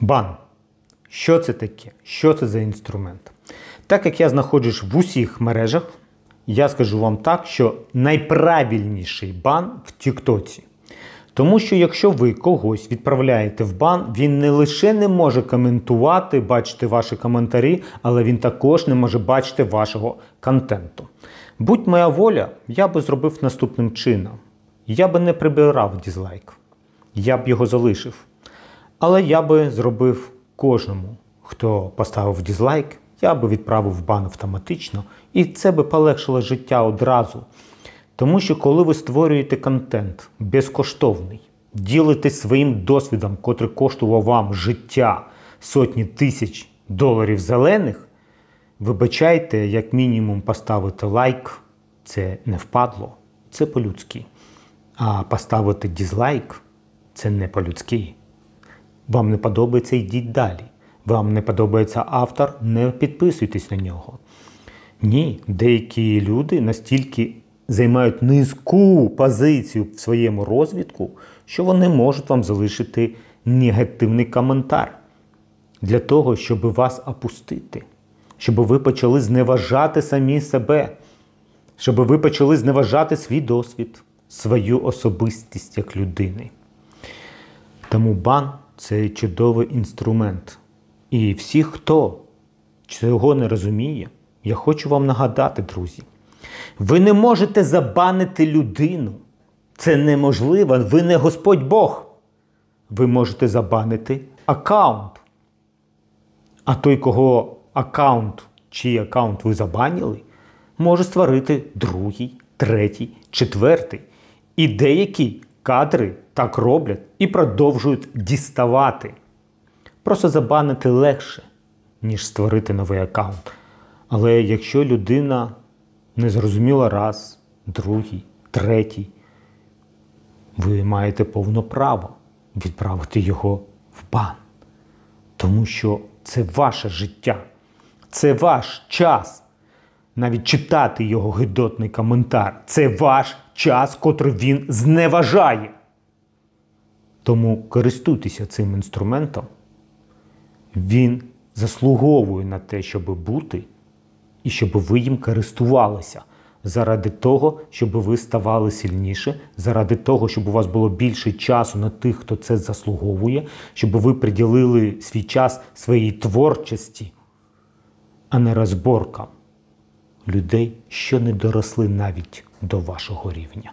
Бан. Що це таке? Що це за інструмент? Так як я знаходжусь в усіх мережах, я скажу вам так, що найправильніший бан в Тіктоці. Тому що якщо ви когось відправляєте в бан, він не лише не може коментувати, бачити ваші коментарі, але він також не може бачити вашого контенту. Будь моя воля, я би зробив наступним чином: я би не прибирав дізлайк, я б його залишив. Але я би зробив кожному, хто поставив дізлайк, я би відправив бан автоматично, і це би полегшило життя одразу. Тому що коли ви створюєте контент безкоштовний, ділитесь своїм досвідом, котрий коштував вам життя сотні тисяч доларів зелених, вибачайте, як мінімум поставити лайк, це не впадло, це по-людськи. А поставити дізлайк це не по-людськи. Вам не подобається, йдіть далі. Вам не подобається автор, не підписуйтесь на нього. Ні, деякі люди настільки займають низьку позицію в своєму розвитку, що вони можуть вам залишити негативний коментар для того, щоб вас опустити, щоб ви почали зневажати самі себе, щоб ви почали зневажати свій досвід, свою особистість як людини. Тому бан це чудовий інструмент. І всі, хто цього не розуміє, я хочу вам нагадати, друзі. Ви не можете забанити людину. Це неможливо. Ви не Господь Бог. Ви можете забанити аккаунт. А той, кого аккаунт, чий аккаунт ви забанили, може створити другий, третій, четвертий. І деякі кадри так роблять і продовжують діставати. Просто забанити легше, ніж створити новий аккаунт. Але якщо людина не зрозуміла раз, другий, третій, ви маєте повне право відправити його в бан. Тому що це ваше життя, це ваш час. Навіть читати його гидотний коментар. Це ваш час, котрий він зневажає. Тому користуйтеся цим інструментом. Він заслуговує на те, щоб бути, і щоб ви їм користувалися. Заради того, щоб ви ставали сильніше, заради того, щоб у вас було більше часу на тих, хто це заслуговує, щоб ви приділили свій час своїй творчості, а не розборкам людей, що не доросли навіть до вашого рівня.